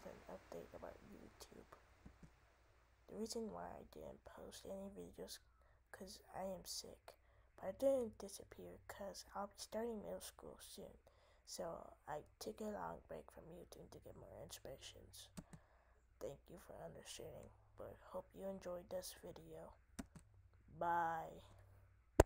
is an update about YouTube. The reason why I didn't post any videos because I am sick. But I didn't disappear because I'll be starting middle school soon. So I took a long break from YouTube to get more inspirations. Thank you for understanding, but hope you enjoyed this video. Bye.